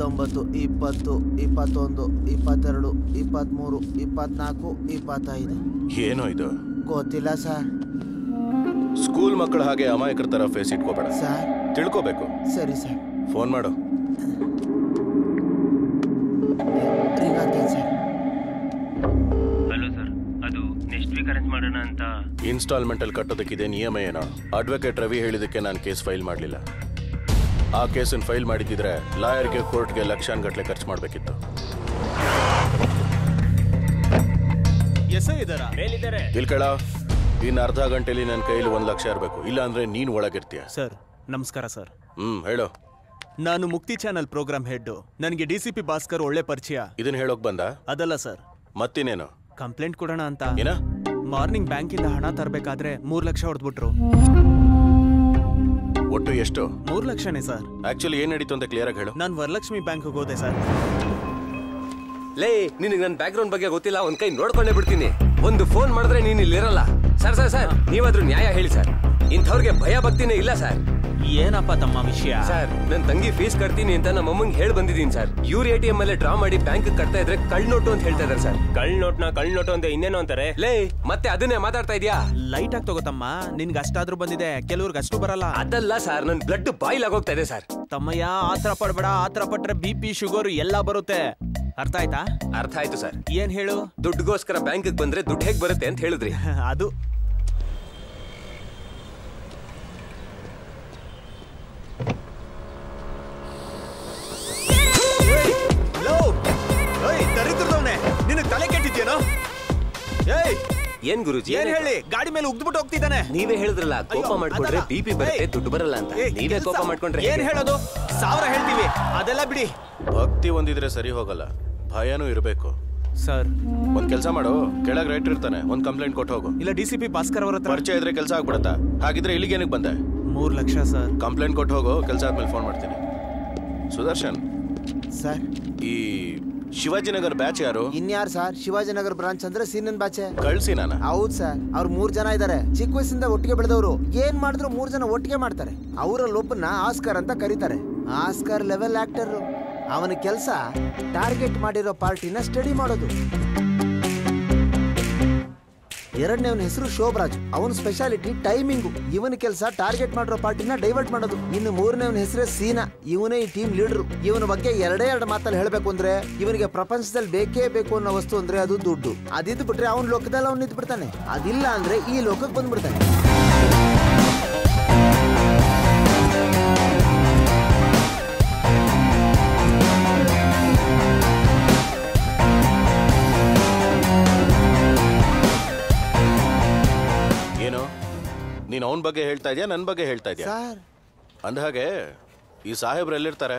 ಹತ್ತೊಂಬತ್ತು ಇಪ್ಪತ್ತು ಇಪ್ಪತ್ತೊಂದು ಇಪ್ಪತ್ತೆರಡು ಇಪ್ಪತ್ತ್ಮೂರು ಇಪ್ಪತ್ನಾಲ್ಕು ಇಪ್ಪತ್ತೈದು. ಏನೋ ಇದು? ಗೊತ್ತಿಲ್ಲ ಸರ್. ಸ್ಕೂಲ್ ಮಕ್ಕಳ ಹಾಗೆ ಅಮಾಯಕರ ತರ ಫೇಸ್ ಇಟ್ಕೋಬೇಡ. ಸರ್. ತಿಳ್ಕೋಬೇಕು. ಸರಿ ಸರ್. ಫೋನ್ ಮಾಡು. ರಿಂಗ್ ಆಗ್ತೇನೆ ಸರ್. ಹಲೋ ಸರ್ ಅದು ನೆಕ್ಸ್ಟ್ ವೀಕ್ ಅರೇಂಜ್ ಮಾಡೋಣ ಅಂತ. ಇನ್ಸ್ಟಾಲ್ಮೆಂಟ್ ಅಲ್ಲಿ ಕಟ್ಟೋದಕ್ಕಿದೆ ನಿಯಮ ಏನೋ? ಅಡ್ವೊಕೇಟ್ ರವಿ ಹೇಳಿದಕ್ಕೆ ನಾನು ಕೇಸ್ ಫೈಲ್ ಮಾಡಲಿಲ್ಲ. ಆ ಕೇಸನ್ನು ಫೈಲ್ ಮಾಡಿದ್ದಿದ್ರೆ ಲಾಯರ್ಗೆ ಕೋರ್ಟ್ಗೆ ಲಕ್ಷಾನ್ಗಟ್ಲೆ ಖರ್ಚು ಮಾಡಬೇಕಿತ್ತು. ತಿಳ್ಕೊಳ ಇನ್ನು ಅರ್ಧ ಗಂಟೆಲಿ ನನ್ನ ಕೈಲಿ ಒಂದು ಲಕ್ಷ ಇರಬೇಕು. ಇಲ್ಲ ಅಂದ್ರೆ ನೀನು ಒಳಗಿರ್ತೀಯ. ಸರ್ ನಮಸ್ಕಾರ ಸರ್. ಹ್ಮ್ ಹೇಳು. ನಾನು ಮುಕ್ತಿ ಚಾನಲ್ ಪ್ರೋಗ್ರಾಮ್ ಹೆಡ್ ನನಗೆ ಡಿ ಸಿ ಪಿ ಭಾಸ್ಕರ್ ಒಳ್ಳೆ ಪರಿಚಯ. ಇದನ್ನ ಹೇಳೋಕ್ ಬಂದ? ಅದಲ್ಲ ಸರ್. ಮತ್ತಿನೇನು ಕಂಪ್ಲೇಂಟ್ ಕೊಡೋಣ ಅಂತ. ಏನ? ಮಾರ್ನಿಂಗ್ ಬ್ಯಾಂಕಿಂದ ಹಣ ತರಬೇಕಾದ್ರೆ ಮೂರ್ ಲಕ್ಷ ಹೊಡೆದ್ಬಿಟ್ರು. ಒಟ್ಟು ಎಷ್ಟು? ಮೂರು ಲಕ್ಷನೇ ಸರ್. ಆಕ್ಚುಲಿ ಏನ್ ನಡೀತು ಅಂತ ಕ್ಲಿಯರ್ ಆಗಿ ಹೇಳು. ನಾನು ವರಲಕ್ಷ್ಮಿ ಬ್ಯಾಂಕ್ ಹೋದೆ ಸರ್. ಲೇ ನಿನಗೆ ನನ್ನ ಬ್ಯಾಕ್ಗ್ರೌಂಡ್ ಬಗ್ಗೆ ಗೊತ್ತಿಲ್ಲ ಒಂದ್ ಕೈ ನೋಡ್ಕೊಂಡೇ ಬಿಡ್ತೀನಿ. ಒಂದು ಫೋನ್ ಮಾಡಿದ್ರೆ ನೀನ್ ಇಲ್ಲಿರಲ್ಲ. ಸರ್ ಸರ್ ಸರ್ ನೀವಾದ್ರೂ ನ್ಯಾಯ ಹೇಳಿ ಸರ್. ಇಂಥವ್ರಿಗೆ ಭಯ ಭಕ್ತಿನೇ ಇಲ್ಲ ಸರ್. ಏನಪ್ಪ ತಮ್ಮ ವಿಷಯ? ಸರ್ ನನ್ ತಂಗಿ ಫೀಸ್ ಕಟ್ತೀನಿ ಅಂತ ನಮ್ಮ ಅಮ್ಮಂಗೆ ಹೇಳಿ ಬಂದಿದ್ದೀನಿ ಸರ್. ಇವ್ರ ಎ ಟಿ ಎಂ ಅಲ್ಲೇ ಡ್ರಾ ಮಾಡಿ ಬ್ಯಾಂಕ್ ಕಟ್ತಾ ಇದ್ರೆ ಕಳ್ ನೋಟು ಅಂತ ಹೇಳ್ತಾ ಇದಾರೆ ಸರ್. ಕಳ್ ನೋಟ್ನ ಕಳ್ ನೋಟು ಅಂತ ಇನ್ನೇನು ಅಂತಾರೆ? ಲೇ ಮತ್ತೆ ಅದನ್ನೇ ಮಾತಾಡ್ತಾ ಇದೀಯಾ? ಲೈಟ್ ಆಗಿ ತಗೋತಮ್ಮ ನಿನ್ಗೆ ಅಷ್ಟಾದ್ರೂ ಬಂದಿದೆ ಕೆಲವ್ರಿಗೆ ಅಷ್ಟು ಬರಲ್ಲ. ಅದಲ್ಲ ಸರ್ ನನ್ ಬ್ಲಡ್ ಬಾಯ್ಲ್ ಆಗೋಗ್ತಾ ಇದೆ ಸರ್. ತಮ್ಮಯ್ಯ ಆತರ ಪಡ್ಬೇಡ ಆತರ ಪಟ್ರೆ ಬಿ ಪಿ ಶುಗರ್ ಎಲ್ಲ ಬರುತ್ತೆ. ಅರ್ಥ ಆಯ್ತಾ? ಅರ್ಥ ಆಯ್ತು ಸರ್. ಏನ್ ಹೇಳು? ದುಡ್ಡುಗೋಸ್ಕರ ಬ್ಯಾಂಕ್ ಬಂದ್ರೆ ದುಡ್ಡು ಹೇಗ್ ಬರುತ್ತೆ ಅಂತ ಹೇಳಿದ್ರಿ. ಅದು ಏನ್ ಗುರುಜಿ? ಏನ್ ಹೇಳಿ? ಗಾಡಿ ಮೇಲೆ ಉಗ್ದ್ಬಿಟ್ಟು ಹೋಗ್ತಿದ್ದಾನೆ. ನೀವೇ ಹೇಳಿದ್ರಲ್ಲ ಕೋಪ ಮಾಡ್ಕೊಂಡ್ರೆ ಬಿಪಿ ಬಿ ಪಿ ಬರುತ್ತೆ. ದುಡ್ಡು ಬರಲ್ಲ ಅಂತ. ನೀವೇ ಕೋಪ ಮಾಡ್ಕೊಂಡ್ರೆ ಏನ್ ಹೇಳೋದು? ಸಾವಿರ ಹೇಳ್ತೀವಿ. ಅದೆಲ್ಲ ಬಿಡಿ. ಭಕ್ತಿ ಒಂದಿದ್ರೆ ಸರಿ ಹೋಗಲ್ಲ. ಭಯನೂ ಇರಬೇಕು. ಸರ್. ಒಂದ್ ಕೆಲಸ ಮಾಡು. ಕೆಳಗ್ ರೈಟ್ ಇರ್ತಾನೆ. ಒಂದ್ ಕಂಪ್ಲೇಂಟ್ ಕೊಟ್ಟು ಹೋಗು. ಇಲ್ಲ ಡಿ ಸಿ ಪಿ ಭಾಸ್ಕರ್ ಅವರ ಹತ್ರ. ಪರಿಚಯ ಇದ್ರೆ ಕೆಲಸ ಆಗ್ಬಿಡತ್ತಾ? ಹಾಗಿದ್ರೆ ಇಲ್ಲಿಗೆ ಏನಕ್ಕೆ ಬಂದೆ? ಮೂರ್ ಲಕ್ಷ ಸರ್. ಕಂಪ್ಲೇಂಟ್ ಕೊಟ್ಟು ಹೋಗು. ಕೆಲಸ ಆದ್ಮೇಲೆ ಫೋನ್ ಮಾಡ್ತೀನಿ. ಸುದರ್ಶನ್ ಸರ್. ಈ ಶಿವಾಜಿನಗರ್ ಬ್ಯಾಚ್ ಯಾರು? ಇನ್ಯಾರು ಸರ್? ಶಿವಾಜಿನಗರ್ ಬ್ರಾಂಚ್ ಅಂದ್ರೆ ಸೀನನ್ ಬ್ಯಾಚೆ. ಕಳ್ಸಿ ನಾನು ಹೌದ್ ಸರ್. ಅವ್ರು ಮೂರ್ ಜನ ಇದಾರೆ. ಚಿಕ್ಕ ವಯಸ್ಸಿಂದ ಒಟ್ಟಿಗೆ ಬೆಳೆದವರು. ಏನ್ ಮಾಡಿದ್ರು ಮೂರ್ ಜನ ಒಟ್ಟಿಗೆ ಮಾಡ್ತಾರೆ. ಅವರ ಲೋಪನ್ನ ಆಸ್ಕರ್ ಅಂತ ಕರೀತಾರೆ. ಆಸ್ಕರ್ ಲೆವೆಲ್ ಆಕ್ಟರ್ ಅವನ ಕೆಲಸ ಟಾರ್ಗೆಟ್ ಮಾಡಿರೋ ಪಾರ್ಟಿನ ಸ್ಟಡಿ ಮಾಡೋದು. ಎರಡನೇವನ ಹೆಸರು ಶೋಭರಾಜ್. ಅವನ ಸ್ಪೆಷಾಲಿಟಿ ಟೈಮಿಂಗು ಇವನ ಕೆಲಸ ಟಾರ್ಗೆಟ್ ಮಾಡಿರೋ ಪಾರ್ಟಿನ ಡೈವರ್ಟ್ ಮಾಡೋದು. ಇನ್ನು ಮೂರನೇವನ ಹೆಸರೇ ಸೀನಾ. ಇವನೇ ಈ ಟೀಮ್ ಲೀಡರ್ ಇವನ ಬಗ್ಗೆ ಎರಡೇ ಎರಡು ಮಾತಲ್ಲಿ ಹೇಳಬೇಕು ಅಂದ್ರೆ, ಇವನಿಗೆ ಪ್ರಪಂಚದಲ್ಲಿ ಬೇಕೇ ಬೇಕು ಅನ್ನೋ ವಸ್ತು ಅಂದ್ರೆ ಅದು ದುಡ್ಡು. ಅದಿದ್ದು ಬಿಟ್ರೆ ಅವನ ಲೋಕದಲ್ಲಿ ಅವ್ನು ನಿಂತು ಬಿಡ್ತಾನೆ ಅದಿಲ್ಲ ಅಂದ್ರೆ ಈ ಲೋಕಕ್ಕೆ ಬಂದ್ಬಿಡ್ತಾನೆ. ನೀನ್ ಅವನ ಬಗ್ಗೆ ಹೇಳ್ತಾ ಇದೆಯಾ ನನ್ನ ಬಗ್ಗೆ ಹೇಳ್ತಾ ಇದೆಯಾ? ಸರ್ ಅಂದಹಾಗೆ ಈ ಸಾಹೇಬ್ರು ಎಲ್ಲಿರ್ತಾರೆ?